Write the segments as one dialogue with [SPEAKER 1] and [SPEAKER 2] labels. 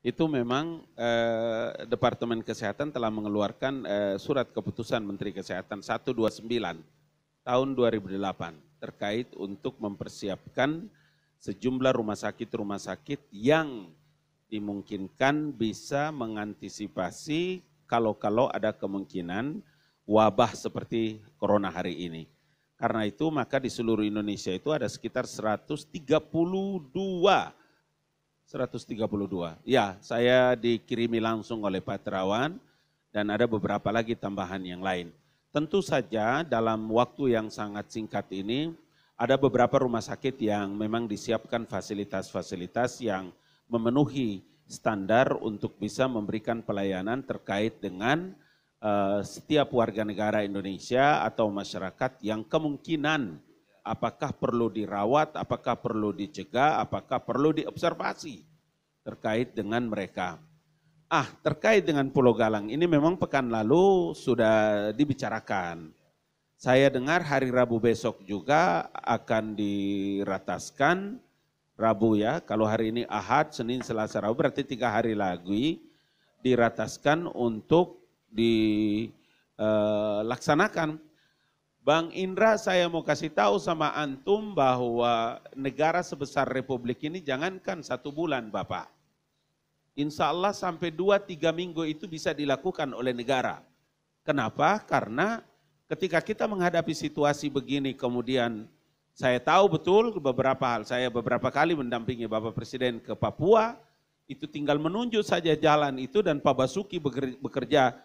[SPEAKER 1] itu memang eh, Departemen Kesehatan telah mengeluarkan eh, surat keputusan Menteri Kesehatan 129 tahun 2008 terkait untuk mempersiapkan sejumlah rumah sakit-rumah sakit yang dimungkinkan bisa mengantisipasi kalau-kalau ada kemungkinan wabah seperti corona hari ini. Karena itu maka di seluruh Indonesia itu ada sekitar 132 132. Ya, saya dikirimi langsung oleh Pak Terawan dan ada beberapa lagi tambahan yang lain. Tentu saja dalam waktu yang sangat singkat ini ada beberapa rumah sakit yang memang disiapkan fasilitas-fasilitas yang memenuhi standar untuk bisa memberikan pelayanan terkait dengan uh, setiap warga negara Indonesia atau masyarakat yang kemungkinan apakah perlu dirawat, apakah perlu dicegah, apakah perlu diobservasi terkait dengan mereka. Ah, terkait dengan Pulau Galang ini memang pekan lalu sudah dibicarakan. Saya dengar hari Rabu besok juga akan dirataskan Rabu ya. Kalau hari ini Ahad, Senin, Selasa, Rabu berarti tiga hari lagi dirataskan untuk dilaksanakan. Eh, Bang Indra saya mau kasih tahu sama antum bahwa negara sebesar Republik ini jangankan satu bulan Bapak. Insya Allah sampai dua tiga minggu itu bisa dilakukan oleh negara. Kenapa? Karena ketika kita menghadapi situasi begini kemudian saya tahu betul beberapa hal. Saya beberapa kali mendampingi Bapak Presiden ke Papua, itu tinggal menunjuk saja jalan itu dan Pak Basuki bekerja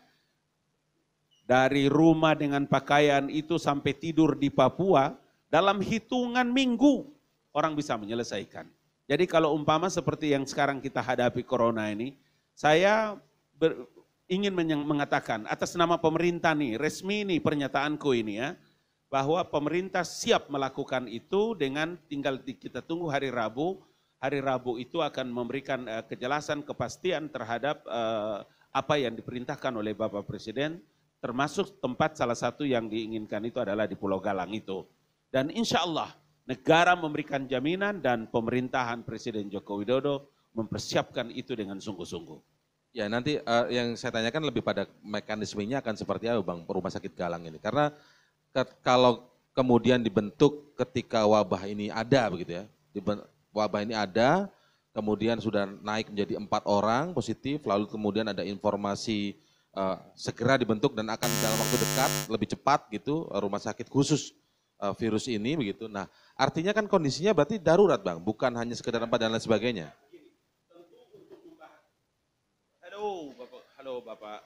[SPEAKER 1] dari rumah dengan pakaian itu sampai tidur di Papua, dalam hitungan minggu orang bisa menyelesaikan. Jadi kalau umpama seperti yang sekarang kita hadapi corona ini, saya ber, ingin mengatakan atas nama pemerintah nih, resmi nih pernyataanku ini ya, bahwa pemerintah siap melakukan itu dengan tinggal kita tunggu hari Rabu, hari Rabu itu akan memberikan uh, kejelasan, kepastian terhadap uh, apa yang diperintahkan oleh Bapak Presiden, termasuk tempat salah satu yang diinginkan itu adalah di Pulau Galang itu. Dan insya Allah negara memberikan jaminan dan pemerintahan Presiden Joko Widodo mempersiapkan itu dengan sungguh-sungguh.
[SPEAKER 2] Ya nanti uh, yang saya tanyakan lebih pada mekanismenya akan seperti apa Bang Rumah Sakit Galang ini. Karena kalau kemudian dibentuk ketika wabah ini ada begitu ya. Wabah ini ada, kemudian sudah naik menjadi empat orang positif, lalu kemudian ada informasi segera dibentuk dan akan dalam waktu dekat lebih cepat gitu uh, rumah sakit khusus uh, virus ini begitu. Nah, artinya kan kondisinya berarti darurat, Bang, bukan hanya sekedar tempat dan lain sebagainya.
[SPEAKER 1] Halo, Bapak. Halo, Bapak.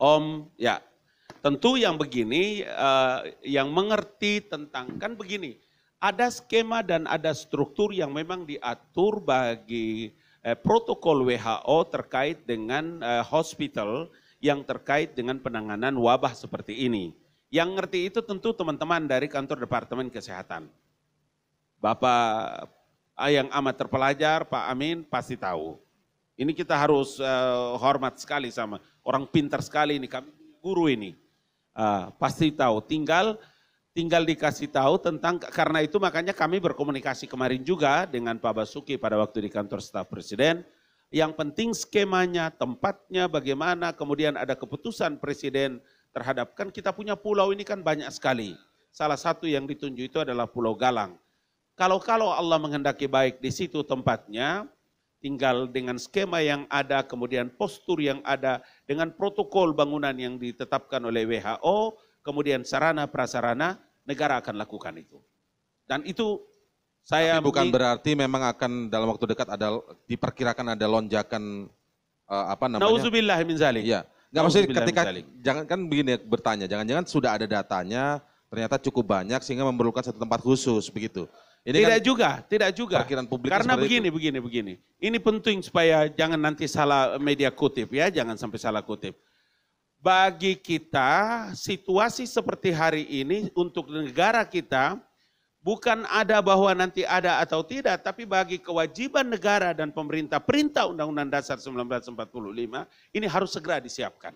[SPEAKER 1] Om, ya. Tentu yang begini yang mengerti tentang kan begini. Ada skema dan ada struktur yang memang diatur bagi eh, protokol WHO terkait dengan eh, hospital yang terkait dengan penanganan wabah seperti ini. Yang ngerti itu tentu teman-teman dari kantor Departemen Kesehatan. Bapak yang amat terpelajar, Pak Amin pasti tahu. Ini kita harus uh, hormat sekali sama orang pintar sekali ini, kami guru ini. Uh, pasti tahu, tinggal tinggal dikasih tahu tentang karena itu makanya kami berkomunikasi kemarin juga dengan Pak Basuki pada waktu di kantor staf presiden. Yang penting skemanya, tempatnya bagaimana, kemudian ada keputusan presiden terhadap kan kita punya pulau ini kan banyak sekali. Salah satu yang ditunjuk itu adalah Pulau Galang. Kalau-kalau Allah menghendaki baik di situ tempatnya, tinggal dengan skema yang ada, kemudian postur yang ada, dengan protokol bangunan yang ditetapkan oleh WHO, kemudian sarana prasarana, negara akan lakukan itu. Dan itu saya
[SPEAKER 2] Tapi bukan berarti memang akan dalam waktu dekat ada diperkirakan ada lonjakan uh, apa namanya?
[SPEAKER 1] Nauzubillah min zalik.
[SPEAKER 2] Iya. Enggak maksudnya ketika jangan kan begini bertanya, jangan-jangan sudah ada datanya ternyata cukup banyak sehingga memerlukan satu tempat khusus begitu.
[SPEAKER 1] Ini tidak kan juga, tidak juga. Publik Karena begini, itu. begini, begini. Ini penting supaya jangan nanti salah media kutip ya, jangan sampai salah kutip bagi kita situasi seperti hari ini untuk negara kita bukan ada bahwa nanti ada atau tidak, tapi bagi kewajiban negara dan pemerintah, perintah Undang-Undang Dasar 1945 ini harus segera disiapkan.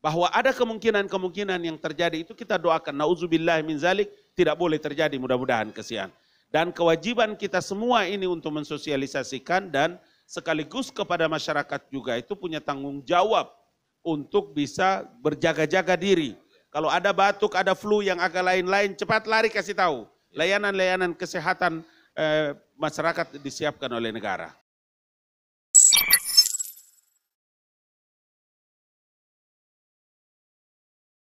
[SPEAKER 1] Bahwa ada kemungkinan-kemungkinan yang terjadi itu kita doakan, na'udzubillah min zalik, tidak boleh terjadi mudah-mudahan kesian. Dan kewajiban kita semua ini untuk mensosialisasikan dan sekaligus kepada masyarakat juga itu punya tanggung jawab untuk bisa berjaga-jaga diri. Kalau ada batuk, ada flu yang agak lain-lain, cepat lari kasih tahu. Layanan-layanan kesehatan eh, masyarakat disiapkan oleh negara.